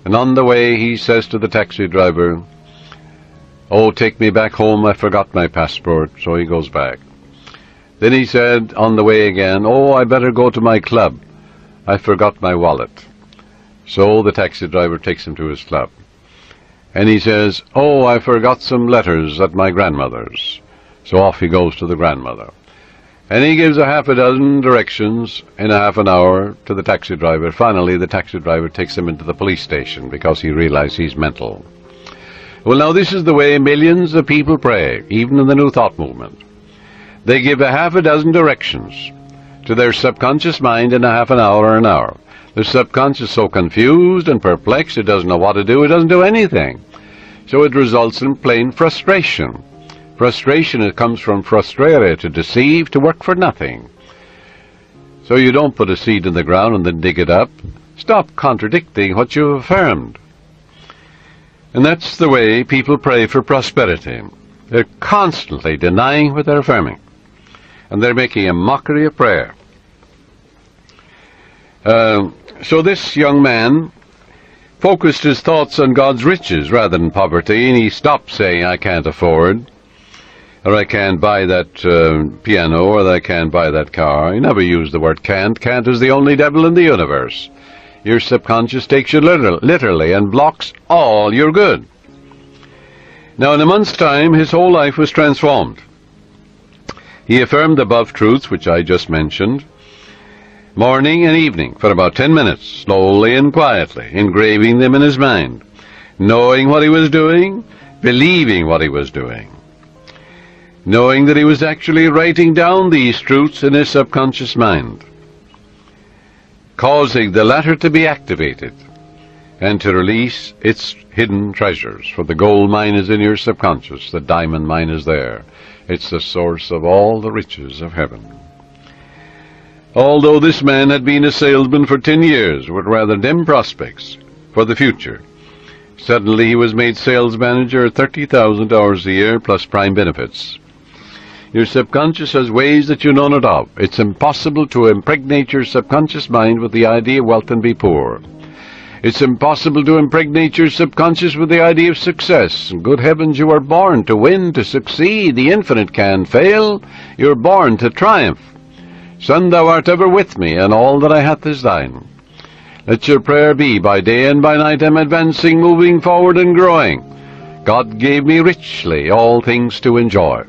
and on the way he says to the taxi driver, Oh, take me back home, I forgot my passport. So he goes back. Then he said on the way again, Oh, I better go to my club. I forgot my wallet. So the taxi driver takes him to his club. And he says, Oh, I forgot some letters at my grandmother's. So off he goes to the grandmother. And he gives a half a dozen directions in a half an hour to the taxi driver. Finally, the taxi driver takes him into the police station because he realizes he's mental. Well, now this is the way millions of people pray, even in the New Thought movement. They give a half a dozen directions to their subconscious mind in a half an hour or an hour. The subconscious is so confused and perplexed, it doesn't know what to do, it doesn't do anything. So it results in plain frustration. Frustration, it comes from frustrare, to deceive, to work for nothing. So you don't put a seed in the ground and then dig it up. Stop contradicting what you've affirmed. And that's the way people pray for prosperity. They're constantly denying what they're affirming. And they're making a mockery of prayer. Uh, so this young man focused his thoughts on God's riches rather than poverty, and he stopped saying, I can't afford, or I can't buy that uh, piano, or I can't buy that car. He never used the word can't. Can't is the only devil in the universe. Your subconscious takes you literally and blocks all your good. Now, in a month's time, his whole life was transformed. He affirmed the above truths which I just mentioned, morning and evening, for about ten minutes, slowly and quietly, engraving them in his mind, knowing what he was doing, believing what he was doing, knowing that he was actually writing down these truths in his subconscious mind, causing the latter to be activated and to release its hidden treasures. For the gold mine is in your subconscious, the diamond mine is there. It's the source of all the riches of heaven. Although this man had been a salesman for ten years with rather dim prospects for the future, suddenly he was made sales manager at $30,000 a year plus prime benefits. Your subconscious has ways that you know not of. It's impossible to impregnate your subconscious mind with the idea of wealth and be poor. It's impossible to impregnate your subconscious with the idea of success. Good heavens, you are born to win, to succeed. The infinite can fail. You're born to triumph. Son, thou art ever with me, and all that I hath is thine. Let your prayer be, by day and by night I'm advancing, moving forward and growing. God gave me richly all things to enjoy.